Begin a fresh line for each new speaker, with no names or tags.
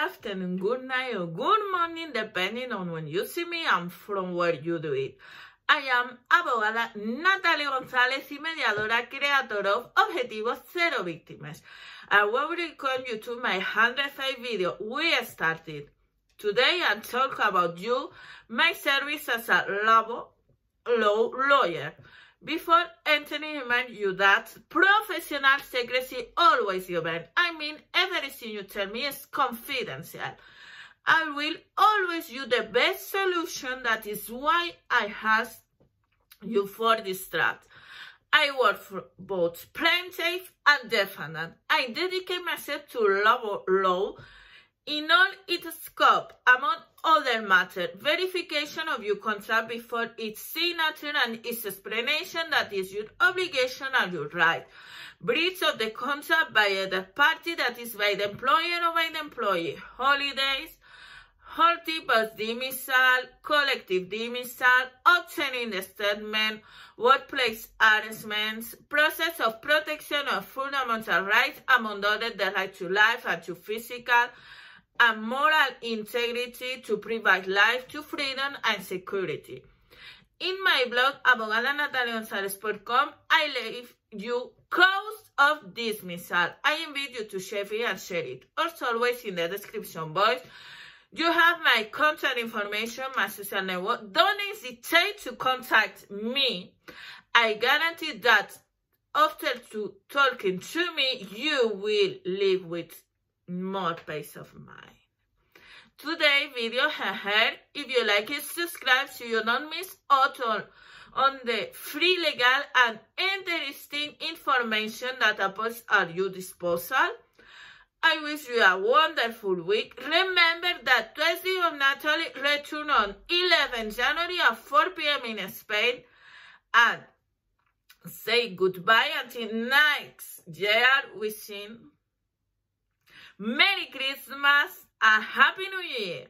afternoon, good night, or good morning, depending on when you see me and from where you do it. I am abogada Nathalie González y mediadora creator of Objetivos Cero Víctimas. I welcome you to my 105 video we started. Today I talk about you, my service as a labor law lawyer. Before entering, remind you that professional secrecy always given. I mean, everything you tell me is confidential. I will always use the best solution. That is why I ask you for this draft. I work for both plaintiff and defendant. I dedicate myself to labor law in all its scope, among other verification of your contract before its signature and its explanation that is your obligation and your right. Breach of the contract by the party that is by the employer or by the employee. Holidays, post dismissal, collective dismissal, obtaining the statement, workplace arrangements, process of protection of fundamental rights, among others the right to life and to physical and moral integrity to provide life to freedom and security. In my blog, abogadanathaliegonzalez.com, I leave you cause of dismissal. I invite you to share it and share it. Also, always in the description box, you have my contact information, my social network. Don't hesitate to contact me. I guarantee that after to talking to me, you will live with more peace of mind. Today video ahead. If you like it, subscribe so you don't miss out on, on the free legal and interesting information that I at your disposal. I wish you a wonderful week. Remember that Thursday of Nathalie return on 11 January at 4 p.m. in Spain. And say goodbye until next year. Wishing Merry Christmas and Happy New Year!